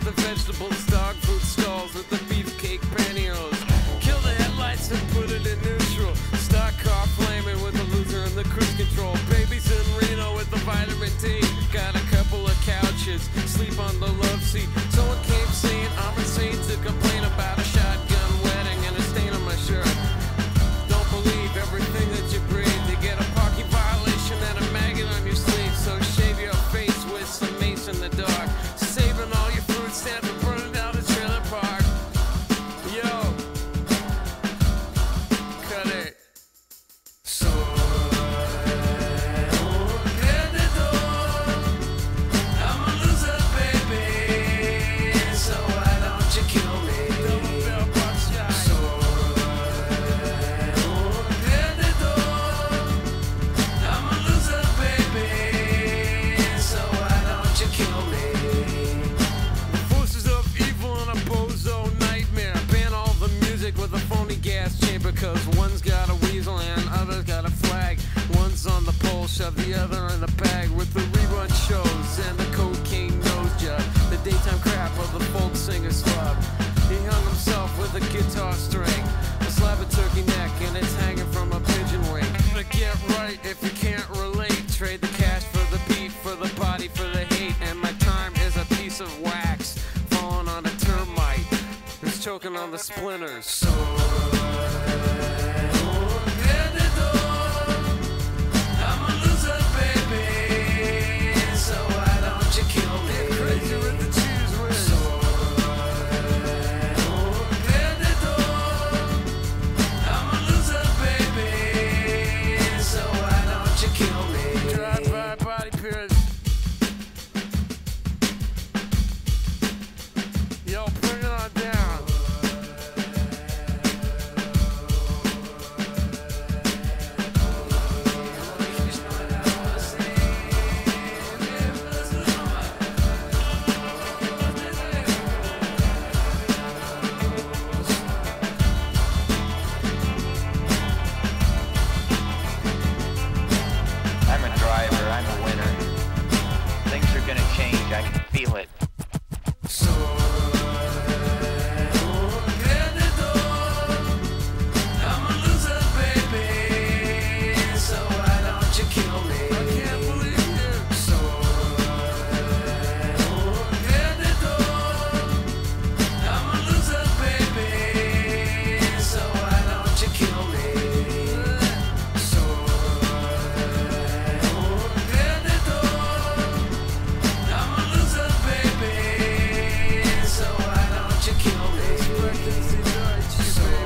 vegetables, dog food stalls with the beefcake pantyhose. Kill the headlights and put it in neutral. Stock car flaming with the loser and the cruise control. Babies in Reno with the vitamin D. Got a couple of couches, sleep on the love seat. Shove the other in the bag with the rerun shows and the cocaine nose job. The daytime crap of the folk singer's club. He hung himself with a guitar string. A slab of turkey neck and it's hanging from a pigeon wing. But get right if you can't relate. Trade the cash for the beat, for the body, for the hate. And my time is a piece of wax falling on a termite. Who's choking on the splinters. So feel it. So